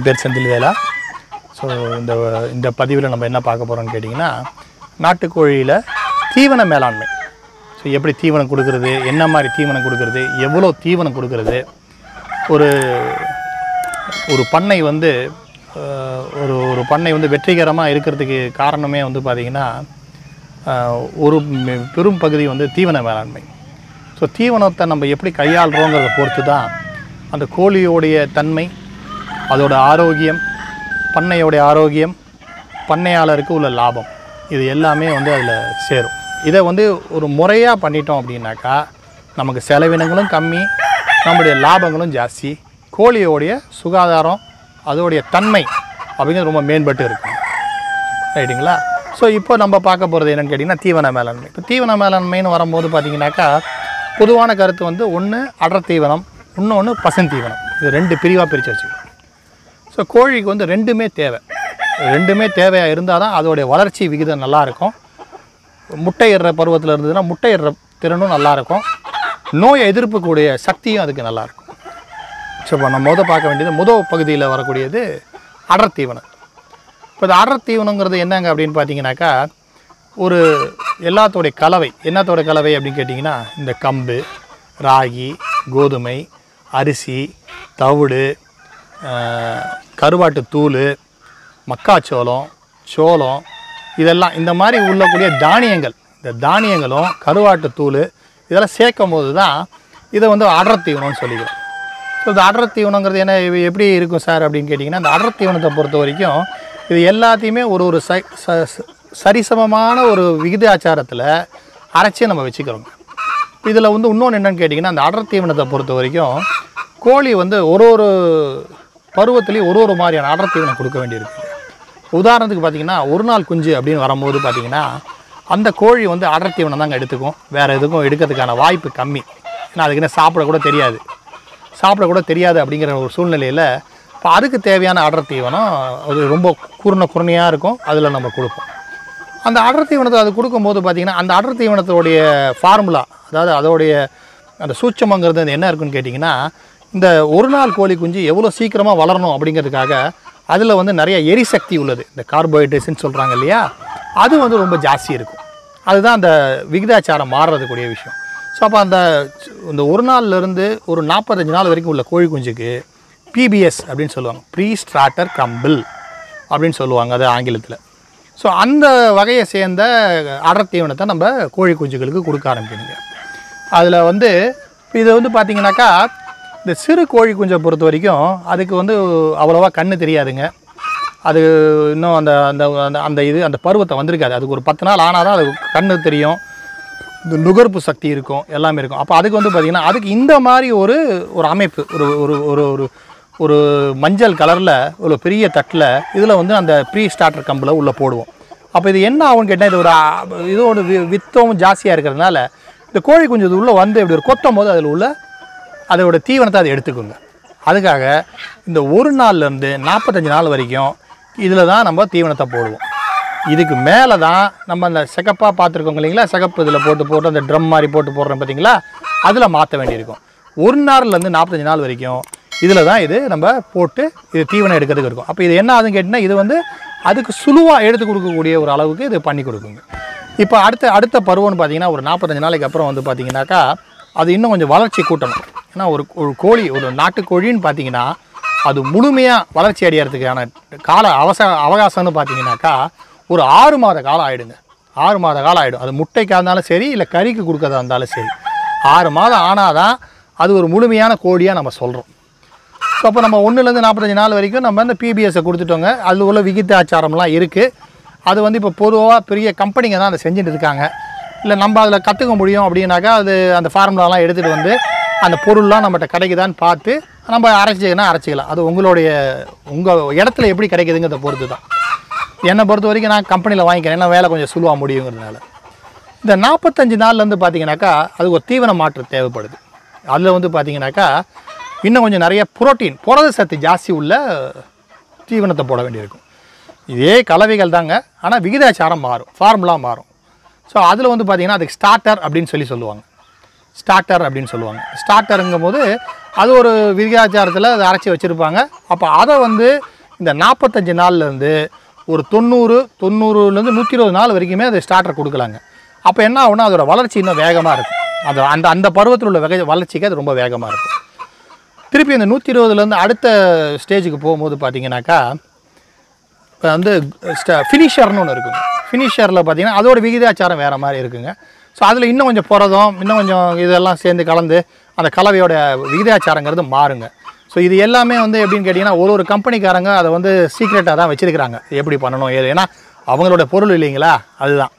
என் பேர் செந்தில் வேலா ஸோ இந்த இந்த பதிவில் நம்ம என்ன பார்க்க போகிறோம்னு கேட்டிங்கன்னா நாட்டுக்கோழியில் தீவன மேலாண்மை. ஸோ எப்படி தீவனம் கொடுக்கறது என்ன மாதிரி தீவனம் கொடுக்கறது எவ்வளோ தீவனம் கொடுக்கறது ஒரு ஒரு பண்ணை வந்து ஒரு ஒரு பண்ணை வந்து வெற்றிகரமாக இருக்கிறதுக்கு காரணமே வந்து பார்த்திங்கன்னா ஒரு பெரும் பகுதி வந்து தீவன மேலாண்மை. ஸோ தீவனத்தை நம்ம எப்படி கையாளுறோங்கிறத பொறுத்து தான் அந்த கோழியோடைய தன்மை அதோட ஆரோக்கியம் பண்ணையோடைய ஆரோக்கியம் பண்ணையாளருக்கு உள்ள லாபம். இது எல்லாமே வந்து அதில் சேரும். இதை வந்து ஒரு முறையாக பண்ணிட்டோம் அப்படின்னாக்கா நமக்கு செலவினங்களும் கம்மி நம்முடைய லாபங்களும் ஜாஸ்தி கோழியோடைய சுகாதாரம் அதோடைய தன்மை அப்படிங்கிறது ரொம்ப மேம்பட்டு இருக்கும். ரைட்டுங்களா? ஸோ இப்போ நம்ம பார்க்க போகிறது என்னென்னு கேட்டிங்கன்னா தீவன மேலாண்மை. இப்போ தீவன மேலாண்மைன்னு வரும்போது பார்த்தீங்கன்னாக்கா பொதுவான கருத்து வந்து ஒன்று அடர் தீவனம் இன்னொன்று பசந்தீவனம் இது ரெண்டு பிரிவாக பிரித்து வச்சுக்கணும். ஸோ கோழிக்கு வந்து ரெண்டுமே தேவை. ரெண்டுமே தேவையாக இருந்தால் தான் அதோடைய வளர்ச்சி விகிதம் நல்லாயிருக்கும். முட்டை முட்டையிடுற பருவத்தில் இருந்ததுன்னா முட்டையிடுற திறனும் நல்லாயிருக்கும். நோய் எதிர்ப்புக்கூடிய சக்தியும் அதுக்கு நல்லாயிருக்கும். ஸோ இப்போ நம்ம முத பார்க்க வேண்டியது முதல் பகுதியில் வரக்கூடியது அடர் தீவனம். இப்போ இந்த அடர் தீவனங்கிறது என்னங்க அப்படின்னு பார்த்தீங்கன்னாக்கா ஒரு எல்லாத்தோடைய கலவை என்னத்தோடைய கலவை அப்படின்னு கேட்டிங்கன்னா இந்த கம்பு ராகி கோதுமை அரிசி தவிடு கருவாட்டு தூள் மக்காச்சோளம் சோளம் இதெல்லாம் இந்த மாதிரி உள்ளக்கூடிய தானியங்கள். இந்த தானியங்களும் கருவாட்டு தூள் இதெல்லாம் சேர்க்கும் போது தான் இதை வந்து அடர் தீவனம்னு சொல்லிக்கிறோம். ஸோ இந்த அடர் தீவனங்கிறது என்ன எப்படி இருக்கும் சார் அப்படின்னு கேட்டிங்கன்னா இந்த அடர் தீவனத்தை பொறுத்த வரைக்கும் இது எல்லாத்தையுமே ஒரு ஒரு ச- சரிசமமான ஒரு விகிதாச்சாரத்தில் அரைச்சி நம்ம வச்சுக்கிறோங்க. இதில் வந்து இன்னொன்று என்னென்னு கேட்டிங்கன்னா அந்த அடர் தீவனத்தை பொறுத்த வரைக்கும் கோழி வந்து ஒரு ஒரு பருவத்துலேயும் ஒரு ஒரு மாதிரியான அடர் தீவனம் கொடுக்க வேண்டியிருக்கு. உதாரணத்துக்கு பார்த்தீங்கன்னா ஒரு நாள் குஞ்சு அப்படின்னு வரும்போது பார்த்தீங்கன்னா அந்த கோழி வந்து அடர் தீவனம் தாங்க எடுத்துக்கும். வேறு எதுக்கும் எடுக்கிறதுக்கான வாய்ப்பு கம்மி. ஏன்னா அதுக்கு என்ன சாப்பிட கூட தெரியாது. சாப்பிடக்கூட தெரியாது அப்படிங்கிற ஒரு சூழ்நிலையில் இப்போ அதுக்கு தேவையான அடர் தீவனம் அது ரொம்ப குறுன குறுனையாக இருக்கும். அதில் நம்ம கொடுப்போம். அந்த அடர் தீவனத்தை அது கொடுக்கும்போது பார்த்திங்கன்னா அந்த அடர் தீவனத்தோடைய ஃபார்முலா அதாவது அதோடைய அந்த சூட்சமங்கிறது என்ன இருக்குன்னு கேட்டிங்கன்னா இந்த ஒரு நாள் கோழி குஞ்சு எவ்வளோ சீக்கிரமாக வளரணும் அப்படிங்கிறதுக்காக அதில் வந்து நிறைய எரிசக்தி உள்ளது. இந்த கார்போஹைட்ரேட்ஸ்ன்னு சொல்கிறாங்க இல்லையா? அது வந்து ரொம்ப ஜாஸ்தி இருக்கும். அதுதான் அந்த விகிதாச்சாரம் மாறுறதுக்கூடிய விஷயம். ஸோ அப்போ அந்த இந்த ஒரு நாள்லேருந்து ஒரு நாற்பத்தஞ்சு நாள் வரைக்கும் உள்ள கோழி குஞ்சுக்கு பிபிஎஸ் அப்படின்னு சொல்லுவாங்க. ப்ரீ ஸ்டார்டர் கம்பிள் அப்படின்னு சொல்லுவாங்க அது ஆங்கிலத்தில். ஸோ அந்த வகையை சேர்ந்த அடர் தீவனத்தை நம்ம கோழி குஞ்சுகளுக்கு கொடுக்க ஆரம்பிக்கணுங்க. அதில் வந்து இது வந்து பார்த்திங்கனாக்கா இந்த சிறு கோழி குஞ்சை பொறுத்த வரைக்கும் அதுக்கு வந்து அவ்வளோவா கண்ணு தெரியாதுங்க. அது இன்னும் அந்த அந்த அந்த- அந்த இது அந்த பருவத்தை வந்திருக்காது. அதுக்கு ஒரு பத்து நாள் ஆனால் தான் அது கண்ணு தெரியும். இந்த நுகர்ப்பு சக்தி இருக்கும் எல்லாமே இருக்கும். அப்போ அதுக்கு வந்து பார்த்திங்கன்னா அதுக்கு இந்த மாதிரி ஒரு ஒரு அமைப்பு ஒரு ஒரு ஒரு ஒரு ஒரு மஞ்சள் கலரில் ஒரு பெரிய தட்டில் இதில் வந்து அந்த ப்ரீ ஸ்டார்டர் கம்பில் உள்ளே போடுவோம். அப்போ இது என்ன ஆகும்னு கேட்டால் இது ஒரு இது ஒரு வித்தமும் ஜாஸ்தியாக இருக்கிறதுனால இந்த கோழி குஞ்சு இது உள்ளே வந்து இப்படி ஒரு கொத்தும் போது அதில் உள்ள அதோட தீவனத்தை அதை எடுத்துக்கோங்க. அதுக்காக இந்த ஒரு நாள்லேருந்து நாற்பத்தஞ்சு நாள் வரைக்கும் இதில் தான் நம்ம தீவனத்தை போடுவோம். இதுக்கு மேலே தான் நம்ம அந்த சிகப்பாக பார்த்துருக்கோங்க இல்லைங்களா? சிகப்பு இதில் போட்டு போட்டு அந்த ட்ரம் மாதிரி போட்டு போடுறோம் பார்த்தீங்களா அதில் மாற்ற வேண்டியிருக்கும். ஒரு நாள்லேருந்து நாற்பத்தஞ்சு நாள் வரைக்கும் இதில் தான் இது நம்ம போட்டு இது தீவனம் எடுக்கிறதுக்கு இருக்கும். அப்போ இது என்ன ஆகுதுன்னு கேட்டிங்கன்னா இது வந்து அதுக்கு சுழுவாக எடுத்து கொடுக்கக்கூடிய ஒரு அளவுக்கு இது பண்ணி கொடுக்குங்க. இப்போ அடுத்த அடுத்த பருவம்னு பார்த்தீங்கன்னா ஒரு நாற்பத்தஞ்சு நாளைக்கு அப்புறம் வந்து பார்த்தீங்கன்னாக்கா அது இன்னும் கொஞ்சம் வளர்ச்சி கூட்டணும். ஏன்னா ஒரு ஒரு கோழி ஒரு நாட்டுக்கோழின்னு பார்த்தீங்கன்னா அது முழுமையாக வளர்ச்சி அடையறதுக்கான கால அவச அவகாசம்னு பார்த்தீங்கன்னாக்கா ஒரு ஆறு மாத காலம் ஆகிடுங்க ஆறு மாத காலம் ஆகிடும் அது முட்டைக்காக இருந்தாலும் சரி இல்லை கறிக்கு கொடுக்கறதா இருந்தாலும் சரி. ஆறு மாதம் ஆனால் தான் அது ஒரு முழுமையான கோழியாக நம்ம சொல்கிறோம் ஸோ அப்போ நம்ம ஒன்றுலேருந்து நாற்பத்தஞ்சு நாள் வரைக்கும் நம்ம இந்த பிபிஎஸ்ஸை கொடுத்துட்டோங்க. அதில் உள்ள விகிதாச்சாரம்லாம் இருக்குது அது வந்து இப்போ பொதுவாக பெரிய கம்பெனிங்க தான் அதை செஞ்சுட்டு இருக்காங்க. இல்லை நம்ம அதில் கற்றுக்க முடியும் அப்படின்னாக்கா அது அந்த ஃபார்முலாலாம் எடுத்துகிட்டு வந்து அந்த பொருள்லாம் நம்மகிட்ட கிடைக்குதான்னு பார்த்து நம்ம அரைச்சிக்கனா அரைச்சிக்கலாம். அது உங்களுடைய உங்கள் இடத்துல எப்படி கிடைக்குதுங்கிறத பொறுத்து தான் என்னை பொறுத்த வரைக்கும் நான் கம்பெனியில் வாங்கிக்கிறேன். ஏன்னா வேலை கொஞ்சம் சுலுவாக முடியுங்கிறதுனால. இந்த நாற்பத்தஞ்சு நாள்லேருந்து பார்த்தீங்கன்னாக்கா அதுக்கு ஒரு தீவன மாற்றம் தேவைப்படுது. அதில் வந்து பார்த்தீங்கன்னாக்கா இன்னும் கொஞ்சம் நிறைய புரோட்டீன் புரத சத்து ஜாஸ்தி உள்ள தீவனத்தை போட வேண்டியிருக்கும். இதே கலவைகள் தாங்க. ஆனால் விகிதாச்சாரம் மாறும். ஃபார்முலா மாறும். ஸோ அதில் வந்து பார்த்தீங்கன்னா அதுக்கு ஸ்டார்டர் அப்படின்னு சொல்லி சொல்லுவாங்க. ஸ்டார்டர் அப்படின்னு சொல்லுவாங்க. ஸ்டார்டருங்கும் போது அது ஒரு விகிதாச்சாரத்தில் அதை அரைச்சி வச்சுருப்பாங்க. அப்போ அதை வந்து இந்த நாற்பத்தஞ்சு நாள்லேருந்து ஒரு தொண்ணூறு தொண்ணூறுலேருந்து நூற்றி இருபது நாள் வரைக்குமே அது ஸ்டார்டர் கொடுக்கலாங்க. அப்போ என்ன ஆகுனா அதோட வளர்ச்சி இன்னும் வேகமாக இருக்கும். அது அந்த அந்த பருவத்தில் உள்ள வகை வளர்ச்சிக்கு அது ரொம்ப வேகமாக இருக்கும். திருப்பி இந்த நூற்றி இருபதுலேருந்து அடுத்த ஸ்டேஜுக்கு போகும்போது பார்த்தீங்கன்னாக்கா இப்போ வந்து ஃபினிஷர்னு ஒன்று இருக்குங்க. ஃபினிஷரில் பார்த்தீங்கன்னா அதோட விகிதாச்சாரம் வேறு மாதிரி இருக்குங்க. ஸோ அதில் இன்னும் கொஞ்சம் புரதம் இன்னும் கொஞ்சம் இதெல்லாம் சேர்ந்து கலந்து அந்த கலவையோட விகிதாச்சாரங்கிறது மாறுங்க. ஸோ இது எல்லாமே வந்து எப்படின்னு கேட்டிங்கன்னா ஒரு ஒரு கம்பெனிக்காரங்க அதை வந்து சீக்ரெட்டாக தான் வச்சுருக்கிறாங்க. எப்படி பண்ணணும் ஏது? ஏன்னா அவங்களோட பொருள் இல்லைங்களா? அதுதான்.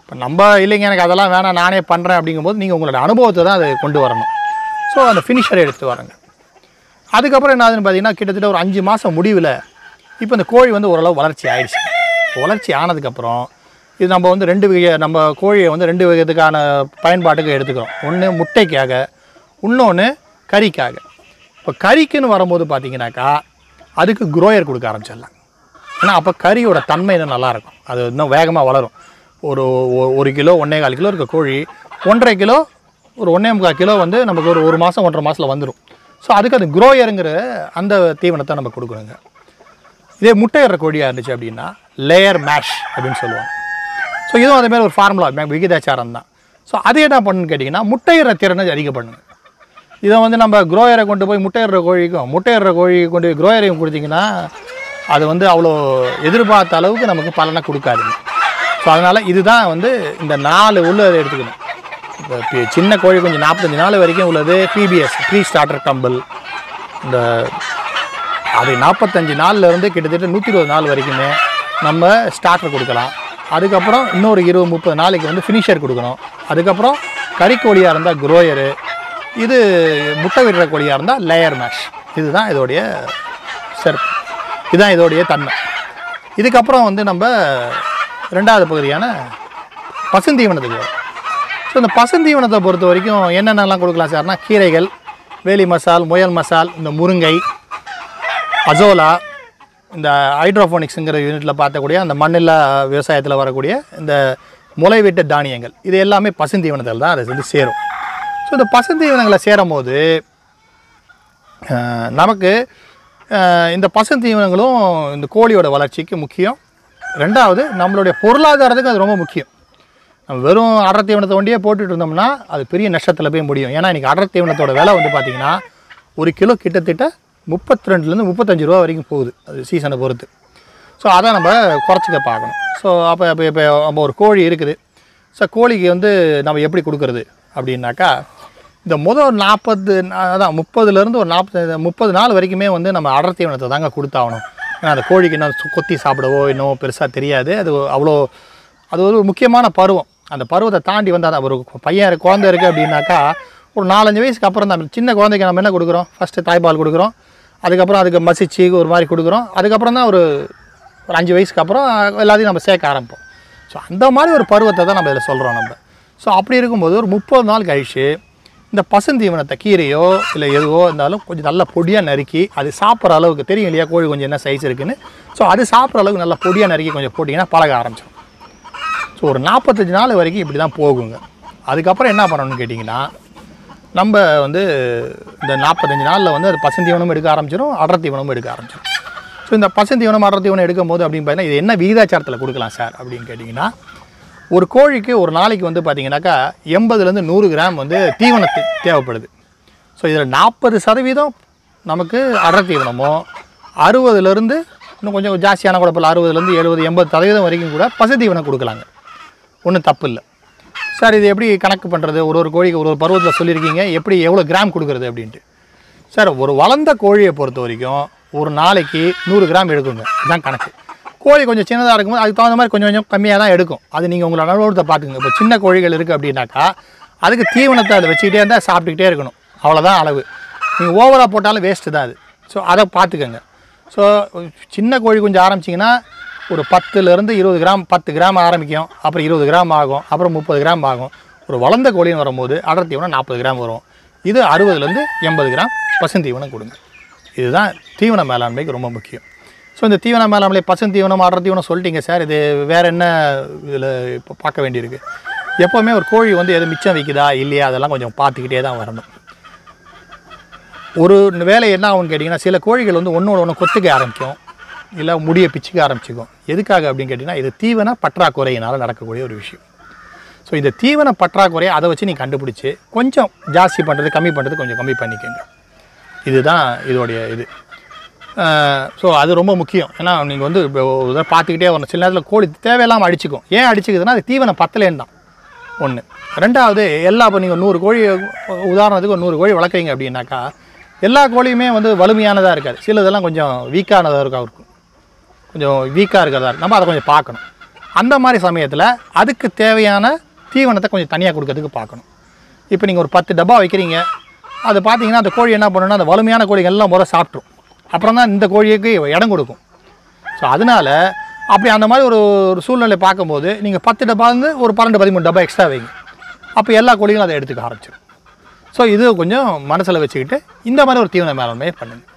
இப்போ நம்ம இல்லைங்க எனக்கு அதெல்லாம் வேணாம் நானே பண்ணுறேன் அப்படிங்கும்போது நீங்கள் உங்களோட அனுபவத்தை தான் அதை கொண்டு வரணும். ஸோ அந்த ஃபினிஷரை எடுத்து வரங்க. அதுக்கப்புறம் என்ன ஆகுதுன்னு பார்த்தீங்கன்னா கிட்டத்தட்ட ஒரு அஞ்சு மாதம் முடிவில் இப்போ இந்த கோழி வந்து ஓரளவு வளர்ச்சி ஆயிடுச்சு. வளர்ச்சி ஆனதுக்கப்புறம் இது நம்ம வந்து ரெண்டு வகை நம்ம கோழியை வந்து ரெண்டு விதத்துக்கான பயன்பாட்டுக்கு எடுத்துக்கிறோம். ஒன்று முட்டைக்காக இன்னொன்று கறிக்காக. இப்போ கறிக்குன்னு வரும்போது பார்த்தீங்கன்னாக்கா அதுக்கு குரோயர் கொடுக்க ஆரம்பிச்சிடலாம். ஏன்னா அப்போ கறியோட தன்மை இன்னும் நல்லாயிருக்கும். அது இன்னும் வேகமாக வளரும். ஒரு ஒரு கிலோ ஒன்றே கால் கிலோ இருக்க கோழி ஒன்றரை கிலோ ஒரு ஒன்றே முக்கால் கிலோ வந்து நமக்கு ஒரு ஒரு மாதம் ஒன்றரை மாதத்தில் வந்துடும் ஸோ அதுக்கு அது குரோயருங்கிற அந்த தீவனத்தை நம்ம கொடுக்கணுங்க. இதே முட்டையிடுற கோழியாக இருந்துச்சு அப்படின்னா லேயர் மேஷ் அப்படின்னு சொல்லுவாங்க. ஸோ இதுவும் அதே மாதிரி ஒரு ஃபார்முலா விகிதாச்சாரம் தான். ஸோ அது என்ன பண்ணுன்னு கேட்டிங்கன்னா முட்டையிற திறனை அதிகம் பண்ணுங்க இதை வந்து நம்ம குரோயரை கொண்டு போய் முட்டையிடுற கோழிக்கும் முட்டையிடுற கோழி கொண்டு போய் குரோயரையும் கொடுத்தீங்கன்னா அது வந்து அவ்வளோ எதிர்பார்த்த அளவுக்கு நமக்கு பலனை கொடுக்காதுங்க ஸோ அதனால் இதுதான் வந்து இந்த நாலு உள்ள எடுத்துக்கணும். இப்போ சின்ன கோழி கொஞ்சம் நாற்பத்தஞ்சு நாள் வரைக்கும் உள்ளது பிபிஎஸ் ப்ரீ ஸ்டார்டர் கம்பல் இந்த அது நாற்பத்தஞ்சு நாளில் இருந்து கிட்டத்தட்ட நூற்றி இருபது நாள் வரைக்குமே நம்ம ஸ்டார்டர் கொடுக்கலாம். அதுக்கப்புறம் இன்னொரு இருபது முப்பது நாளைக்கு வந்து ஃபினிஷர் கொடுக்கணும். அதுக்கப்புறம் கறிக்கோழியாக இருந்தால் குரோயரு இது முட்டை விடுற கோழியாக இருந்தால் லேயர் மேஷ் இதுதான் இதோடைய சிறப்பு. இதுதான் இதோடைய தன்மை. இதுக்கப்புறம் வந்து நம்ம ரெண்டாவது பகுதியான பசுந்தீவனத்துக்கு ஸோ இந்த பசுந்தீவனத்தை பொறுத்த வரைக்கும் என்னென்னலாம் கொடுக்கலாம் சார்னா கீரைகள் வேலி மசால் முயல் மசால் இந்த முருங்கை அசோலா இந்த ஹைட்ரோஃபோனிக்ஸுங்கிற யூனிட்டில் பார்த்தக்கூடிய அந்த மண்ணில்லா விவசாயத்தில் வரக்கூடிய இந்த முளைவிட்ட தானியங்கள். இது எல்லாமே பசுந்தீவனத்தில் தான் அது வந்து சேரும். ஸோ இந்த பசுந்தீவனங்களை சேரும் போது நமக்கு இந்த பசுந்தீவனங்களும் இந்த கோழியோட வளர்ச்சிக்கு முக்கியம். ரெண்டாவது நம்மளுடைய பொருளாதாரத்துக்கு அது ரொம்ப முக்கியம். நம்ம வெறும் அடர் தீவனத்தை ஒண்டியே போட்டுட்டு இருந்தோம்னா அது பெரிய நஷ்டத்தில் போய் முடியும். ஏன்னா இன்றைக்கி அடர் தீவனத்தோட விலை வந்து பார்த்திங்கன்னா ஒரு கிலோ கிட்டத்தட்ட முப்பத்தி ரெண்டுலேருந்து முப்பத்தஞ்சு ரூபா வரைக்கும் போகுது அது சீசனை பொறுத்து. ஸோ அதை நம்ம குறைச்சிக்க பார்க்கணும். ஸோ அப்போ இப்போ இப்போ நம்ம ஒரு கோழி இருக்குது. ஸோ கோழிக்கு வந்து நம்ம எப்படி கொடுக்குறது அப்படின்னாக்கா இந்த முதல் நாற்பது அதான் முப்பதுலேருந்து ஒரு நாற்பது முப்பது நாள் வரைக்குமே வந்து நம்ம அடர் தீவனத்தை தாங்க கொடுத்தாகணும். ஏன்னா அந்த கோழிக்கு என்ன சு- கொத்தி சாப்பிடவோ இன்னும் பெருசாக தெரியாது. அது அவ்வளோ அது ஒரு முக்கியமான பருவம். அந்த பருவத்தை தாண்டி வந்தால் தான் ஒரு பையன் குழந்தை இருக்குது அப்படின்னாக்கா ஒரு நாலஞ்சு வயசுக்கு அப்புறம் தான் சின்ன குழந்தைக்கு நம்ம என்ன கொடுக்குறோம்? ஃபஸ்ட்டு தாய்ப்பால் கொடுக்குறோம். அதுக்கப்புறம் அதுக்கு மசிச்சு ஒரு மாதிரி கொடுக்குறோம். அதுக்கப்புறம் தான் ஒரு ஒரு அஞ்சு வயசுக்கு அப்புறம் எல்லாத்தையும் நம்ம சேர்க்க ஆரம்பிப்போம். ஸோ அந்த மாதிரி ஒரு பருவத்தை தான் நம்ம இதில் சொல்கிறோம் நம்ம. ஸோ அப்படி இருக்கும்போது ஒரு முப்பது நாள் கழிச்சு இந்த பசுந்தீவனத்தை கீரையோ இல்லை எதுவோ இருந்தாலும் கொஞ்சம் நல்லா பொடியாக நறுக்கி அது சாப்பிட்ற அளவுக்கு தெரியும் இல்லையா கோழி கொஞ்சம் என்ன சைஸ் இருக்குன்னு. ஸோ அது சாப்பிட்ற அளவுக்கு நல்லா பொடியாக நறுக்கி கொஞ்சம் போட்டிங்கன்னா பழக ஆரம்பிச்சிடும் ஸோ ஒரு நாற்பத்தஞ்சு நாள் வரைக்கும் இப்படி தான் போகுங்க. அதுக்கப்புறம் என்ன பண்ணணும்னு கேட்டிங்கன்னா நம்ம வந்து இந்த நாற்பத்தஞ்சு நாளில் வந்து அது பசுந்தீவனமும் எடுக்க ஆரம்பிச்சிடும் அடர் தீவனமும் எடுக்க ஆரம்பிச்சிடும் ஸோ இந்த பசந்தீவனம் அடர் தீவனம் எடுக்கும் போது அப்படின்னு பார்த்தீங்கன்னா இது என்ன விகிதாச்சாரத்தில் கொடுக்கலாம் சார் அப்படின்னு கேட்டிங்கன்னா ஒரு கோழிக்கு ஒரு நாளைக்கு வந்து பார்த்தீங்கன்னாக்கா எண்பதுலேருந்து நூறு கிராம் வந்து தீவனத்து தேவைப்படுது. ஸோ இதில் நாற்பது சதவீதம் நமக்கு அடர் தீவனமோ அறுபதுலேருந்து இன்னும் கொஞ்சம் ஜாஸ்தியான குழப்பம் அறுபதுலேருந்து எழுபது எண்பது சதவீதம் வரைக்கும் கூட பசு தீவனம் கொடுக்கலாங்க. ஒன்றும் தப்பு இல்லை. சார் இது எப்படி கணக்கு பண்ணுறது ஒரு ஒரு கோழிக்கு ஒரு ஒரு பருவத்தில் சொல்லியிருக்கீங்க. எப்படி எவ்வளோ கிராம் கொடுக்குறது அப்படின்ட்டு. சார் ஒரு வளர்ந்த கோழியை பொறுத்த வரைக்கும் ஒரு நாளைக்கு நூறு கிராம் எடுக்குங்க. இதுதான் கணக்கு. கோழி கொஞ்சம் சின்னதாக இருக்கும்போது அதுக்கு தகுந்த மாதிரி கொஞ்சம் கொஞ்சம் கம்மியாக தான் எடுக்கும். அது நீங்கள் உங்களோட அனுபவத்தை பார்த்துங்க இப்போ சின்ன கோழிகள் இருக்குது அப்படின்னாக்கா அதுக்கு தீவனத்தை அதை வச்சுக்கிட்டே இருந்தால் சாப்பிட்டுக்கிட்டே இருக்கணும். அவ்வளோதான் அளவு. நீங்கள் ஓவராக போட்டாலும் வேஸ்ட்டு தான் அது. ஸோ அதை பார்த்துக்கோங்க. ஸோ சின்ன கோழி கொஞ்சம் ஆரம்பிச்சிங்கன்னா ஒரு பத்துலேருந்து இருபது கிராம் பத்து கிராம் ஆரம்பிக்கும் அப்புறம் இருபது கிராம் ஆகும் அப்புறம் முப்பது கிராம் ஆகும். ஒரு வளர்ந்த கோழின்னு வரும்போது அடர் தீவனம் நாற்பது கிராம் வரும். இது அறுபதுலேருந்து எண்பது கிராம் பசுந்தீவனம் கொடுங்க. இதுதான் தீவன மேலாண்மைக்கு ரொம்ப முக்கியம். ஸோ இந்த தீவன மேலாண்மை பசுந்தீவனம் அடர் தீவனம் சொல்லிட்டீங்க சார். இது வேறு என்ன இதில் இப்போ பார்க்க வேண்டியிருக்கு? எப்போவுமே ஒரு கோழி வந்து எது மிச்சம் வைக்குதா இல்லையா அதெல்லாம் கொஞ்சம் பார்த்துக்கிட்டே தான் வரணும். ஒரு வேலை என்ன ஆகும்னு கேட்டிங்கன்னா சில கோழிகள் வந்து ஒன்றோட ஒன்று கொத்துக்க ஆரம்பிக்கும். இல்லை முடியை பிச்சுக்க ஆரம்பிச்சிக்கும். எதுக்காக அப்படின்னு கேட்டிங்கன்னா இது தீவன பற்றாக்குறையினால் நடக்கக்கூடிய ஒரு விஷயம். ஸோ இந்த தீவன பற்றாக்குறையை அதை வச்சு நீ கண்டுபிடிச்சி கொஞ்சம் ஜாஸ்தி பண்ணுறது கம்மி பண்ணுறது கொஞ்சம் கம்மி பண்ணிக்கோங்க. இதுதான் இதோடைய இது. ஸோ அது ரொம்ப முக்கியம். ஏன்னா நீங்கள் வந்து ஒரு தடவை பார்த்துக்கிட்டே வரணும். சில நேரத்தில் கோழி தேவையில்லாமல் அடிச்சுக்கும். ஏன் அடிச்சுக்குதுன்னா அது தீவனம் பத்தலேன்னு தான். ஒன்று ரெண்டாவது எல்லா இப்போ நீங்கள் நூறு கோழி உதாரணத்துக்கு ஒரு நூறு கோழி வளர்க்குறீங்க அப்படின்னாக்கா எல்லா கோழியுமே வந்து வலிமையானதாக இருக்காது. சில இதெல்லாம் கொஞ்சம் வீக்கானதாக இருக்கா இருக்கும் கொஞ்சம் வீக்காக இருக்கிறதா இருக்கு. நம்ம அதை கொஞ்சம் பார்க்கணும். அந்த மாதிரி சமயத்தில் அதுக்கு தேவையான தீவனத்தை கொஞ்சம் தனியாக கொடுக்கறதுக்கு பார்க்கணும். இப்போ நீங்கள் ஒரு பத்து டப்பா வைக்கிறீங்க. அது பார்த்தீங்கன்னா அந்த கோழி என்ன பண்ணணும்னா அந்த வலிமையான கோழிகள் எல்லாம் முறை சாப்பிட்ரும். அப்புறம் தான் இந்த கோழிக்கு இடம் கொடுக்கும். ஸோ அதனால் அப்படி அந்த மாதிரி ஒரு ஒரு சூழ்நிலை பார்க்கும்போது நீங்கள் பத்து டப்பா வந்து ஒரு பன்னெண்டு பதிமூணு டப்பா எக்ஸ்ட்ரா வைங்க. அப்போ எல்லா கோழிகளும் அதை எடுத்துக்க ஆரம்பிச்சிடும் ஸோ இது கொஞ்சம் மனசில் வச்சுக்கிட்டு இந்த மாதிரி ஒரு தீவன மேலாண்மையை பண்ணுங்கள்